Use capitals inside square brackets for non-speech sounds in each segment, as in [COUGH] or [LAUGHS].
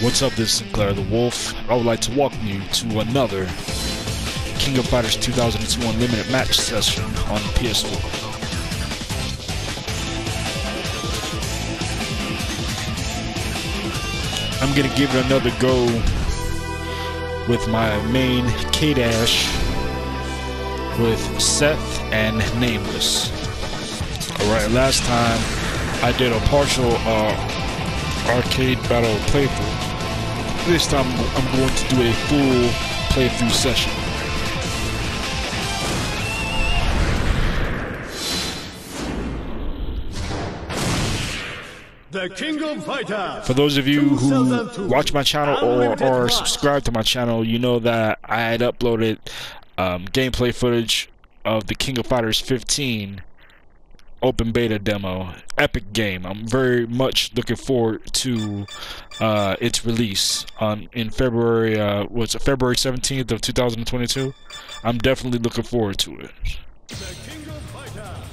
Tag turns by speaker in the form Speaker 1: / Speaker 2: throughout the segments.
Speaker 1: What's up, this is SynClaiR the Wolf. I would like to welcome you to another King of Fighters 2002 Unlimited match session on PS4. I'm gonna give it another go with my main K-Dash with Seth and Nameless. Alright, last time I did a partial uh, arcade battle playthrough. This time I'm going to do a full playthrough session.
Speaker 2: The King of Fighters.
Speaker 1: For those of you who watch my channel or, or subscribe to my channel, you know that I had uploaded um, gameplay footage of the King of Fighters 15 open beta demo. Epic game. I'm very much looking forward to uh, its release on in February. Uh, what's it, February 17th of 2022? I'm definitely looking forward to it.
Speaker 2: The King of Fighters.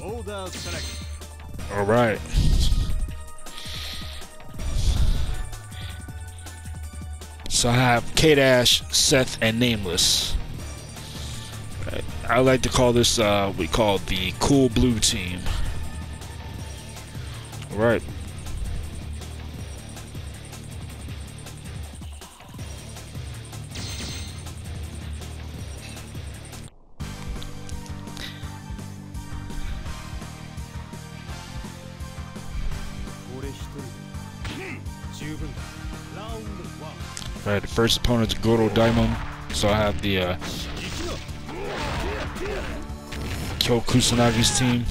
Speaker 2: Order select.
Speaker 1: All right. So I have K Dash, Seth, and Nameless. I like to call this uh, we call the Cool Blue Team. All right. All right. The first opponent's Goro Daimon. So I have the uh, Kyo Kusanagi's team.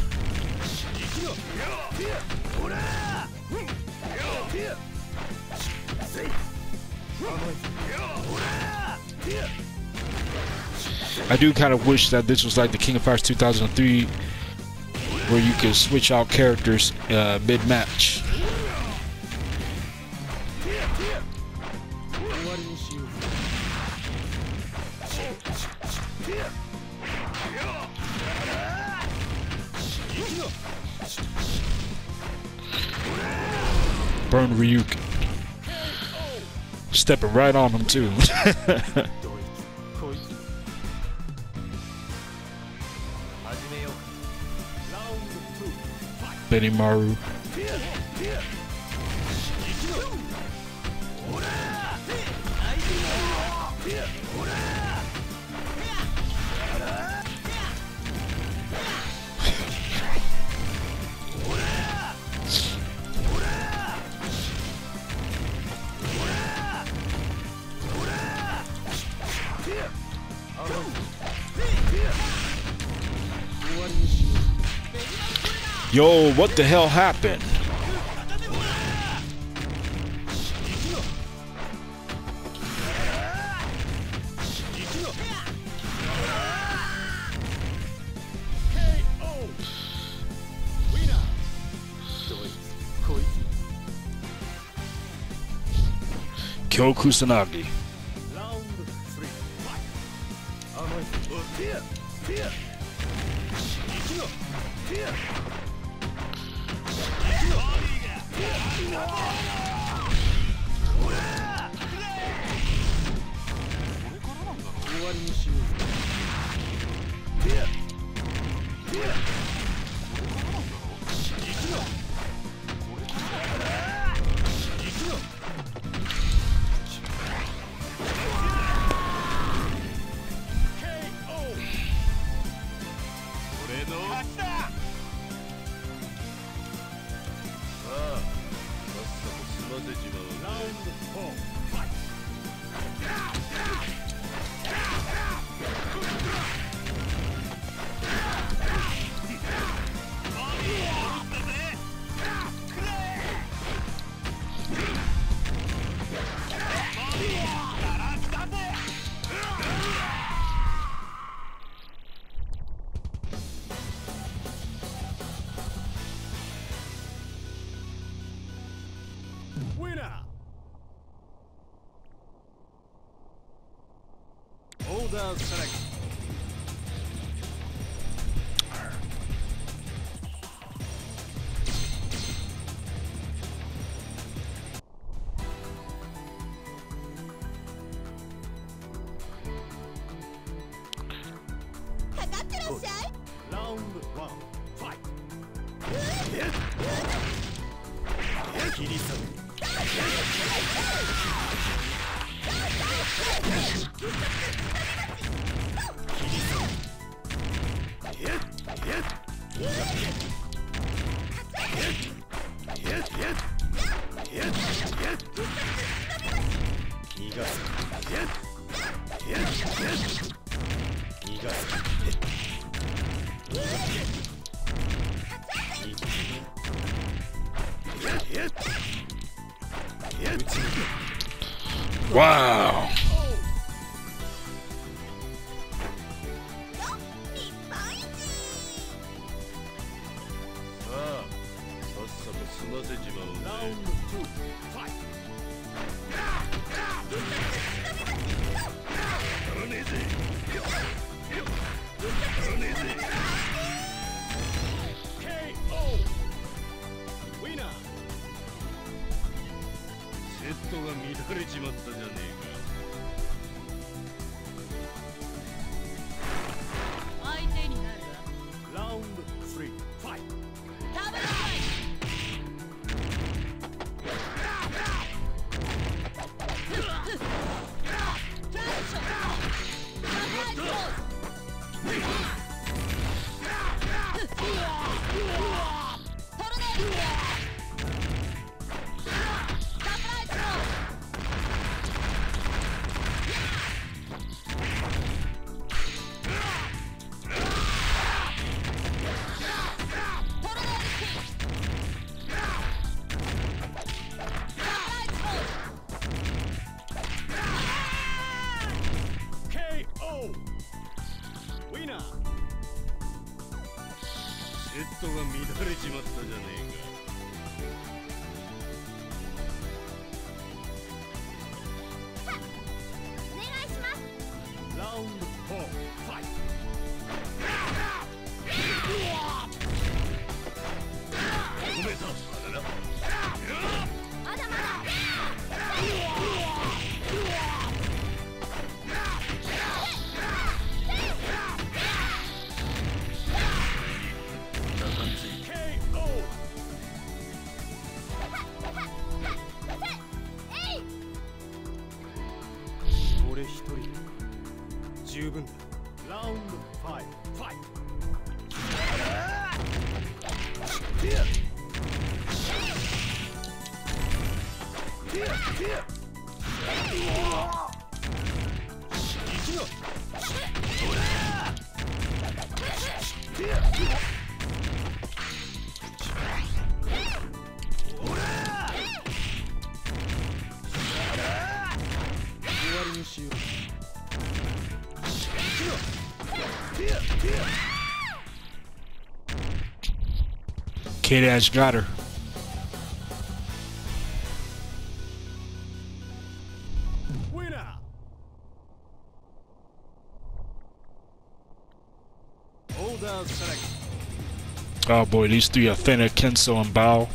Speaker 1: I do kind of wish that this was like the King of Fighters 2003, where you could switch out characters uh, mid-match. Burn Ryuk. Stepping right on him too. [LAUGHS] Benimaru. Yo, what the hell happened? Kyo Kusanagi.
Speaker 2: Round
Speaker 3: わり
Speaker 4: にしよ
Speaker 5: う。Three. Round four. Fight.
Speaker 3: 切り裂く Wow.
Speaker 1: Kid ass got her. Oh boy, these three are Fenner, Kensou, and Bao.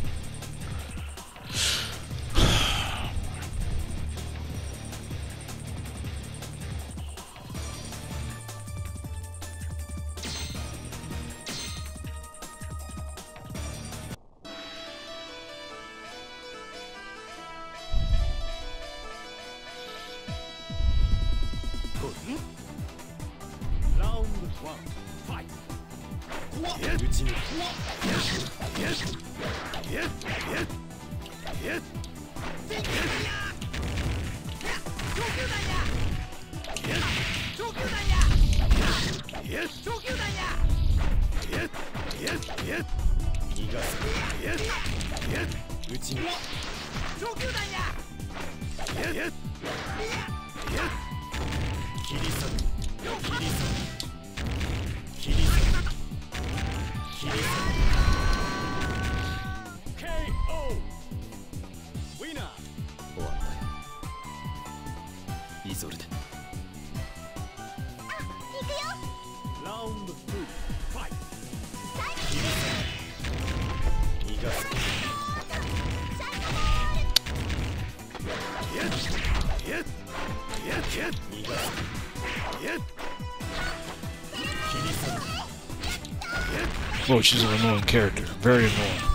Speaker 5: Round one.
Speaker 3: うちに上級団や
Speaker 1: Oh, she's an annoying character. Very annoying.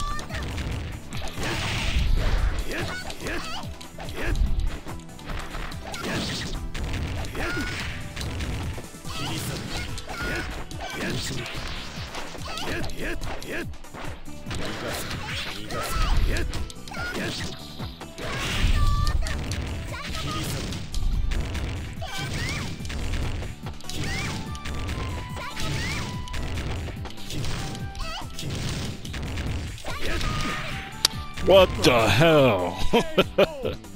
Speaker 1: What the hell? [LAUGHS]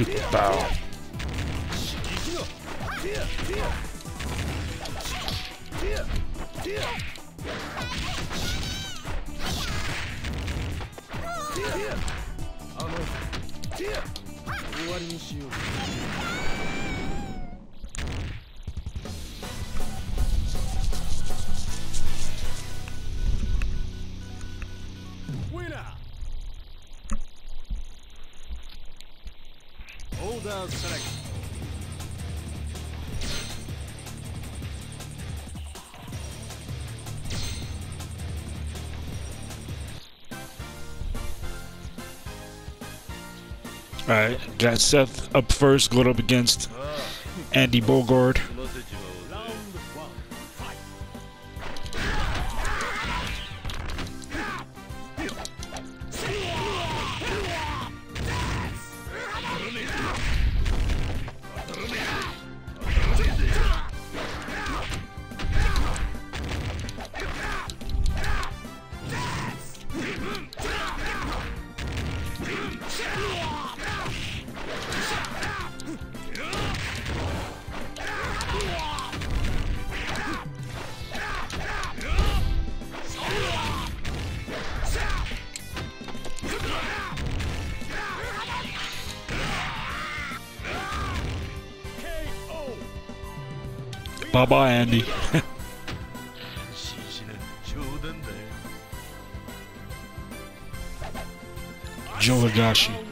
Speaker 1: Stupid bow. Alright, got Seth up first, going up against Andy Bogard. Bye bye, Andy. [LAUGHS]
Speaker 2: 真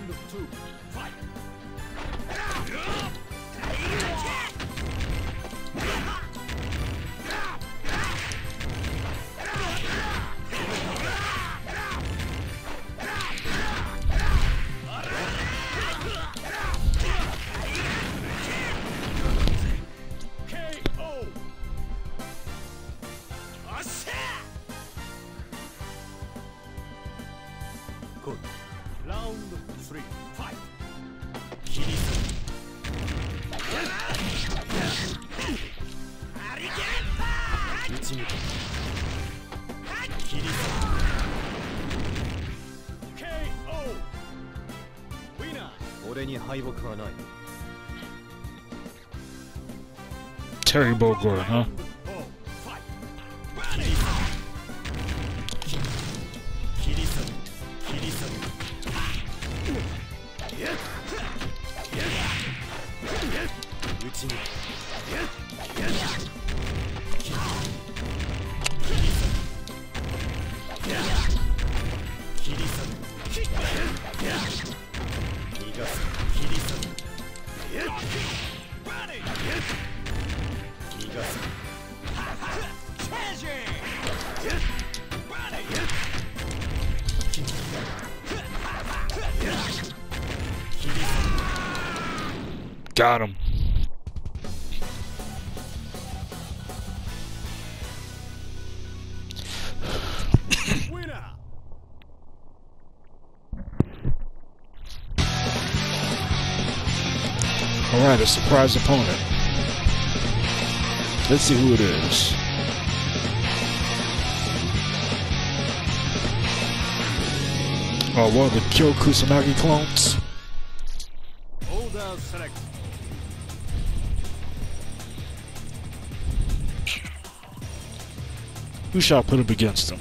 Speaker 2: コーラウンド
Speaker 1: 3フ
Speaker 5: ァイト切り裂くハリケー打ち抜く切り裂く KO ウィナー俺に敗北はない。
Speaker 1: Terry Bogor, huh? Got him. Alright, a surprise opponent. Let's see who it is. Oh, one of the Kyo Kusanagi clones. who shall put up against
Speaker 5: them?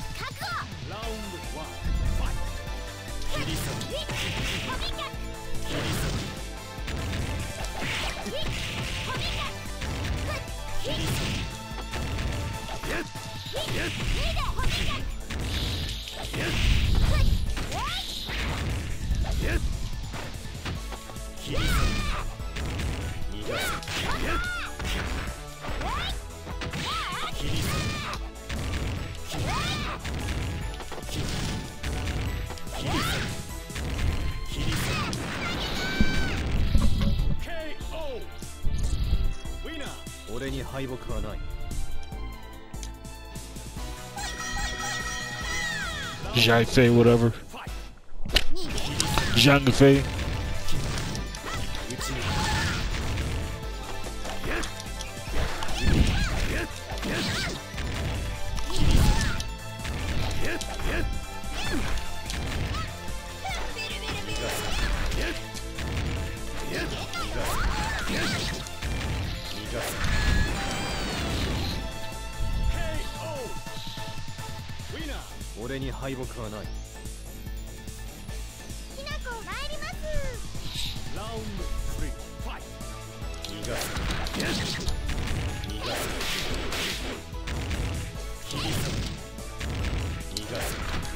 Speaker 1: Jai Fei, whatever. Zhang Fei.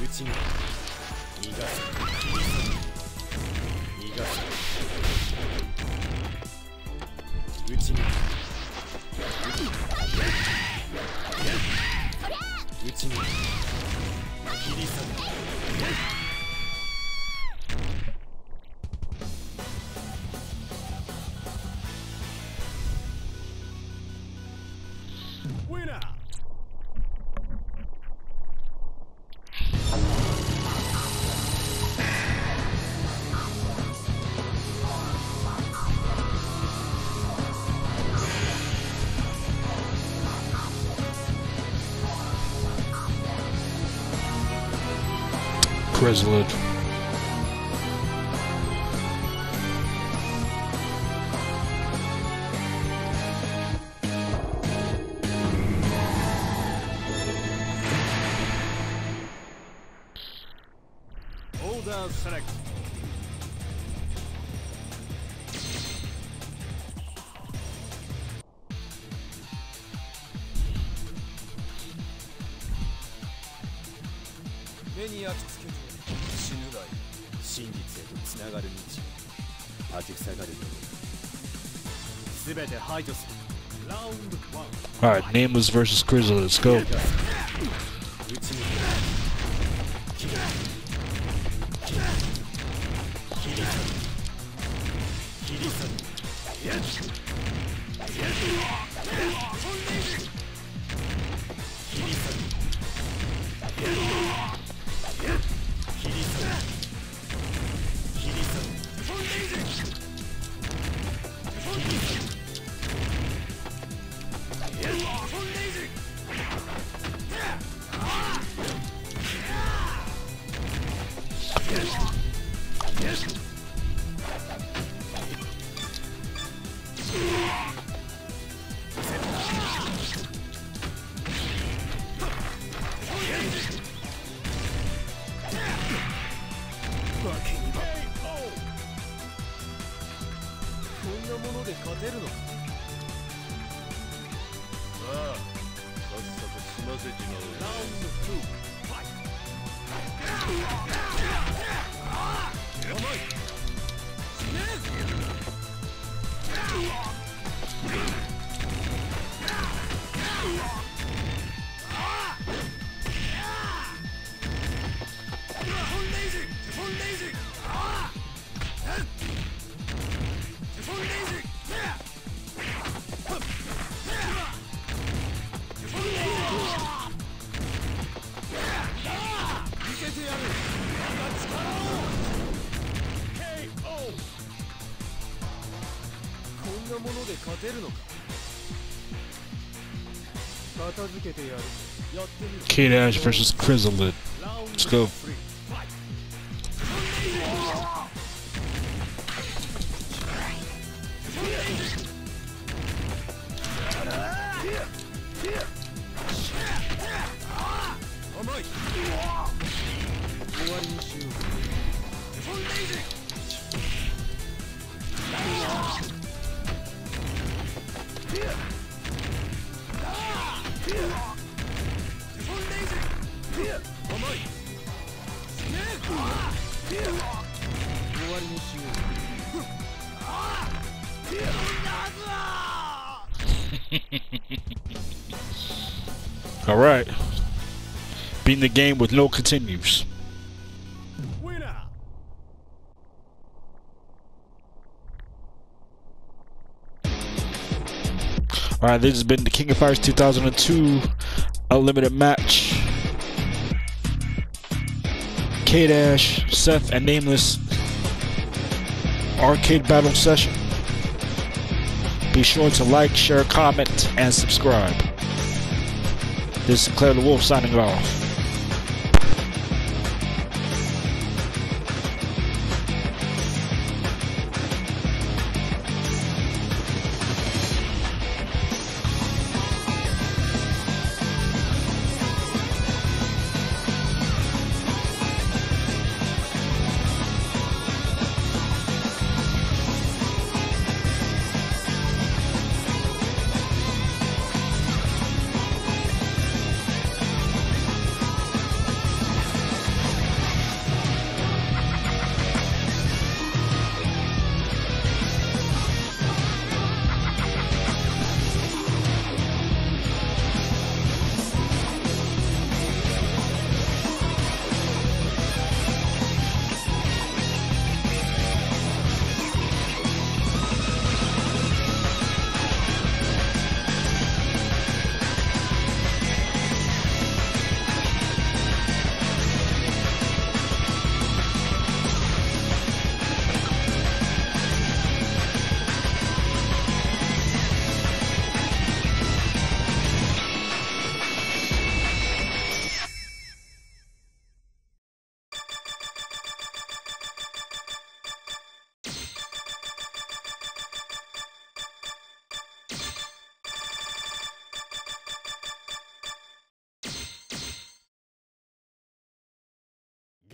Speaker 5: 討ちに。逃がす。逃がす。打ちに。打ちに。切り裂く Krizalid. I just round one.
Speaker 1: Alright, Nameless versus Grizzly, let's go.
Speaker 5: 出るのか。こんなもので勝てるのか片付けてやるやってみ
Speaker 1: る Ash versus
Speaker 5: Krizalid
Speaker 1: Let's go. [LAUGHS] All right. Beating the game with no continues.
Speaker 5: Winner.
Speaker 1: All right, this has been the King of Fighters 2002 Unlimited Match. K-Dash, Seth, and Nameless arcade battle session. Be sure to like, share, comment, and subscribe. This is Claire the Wolf signing off.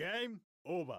Speaker 5: Game over.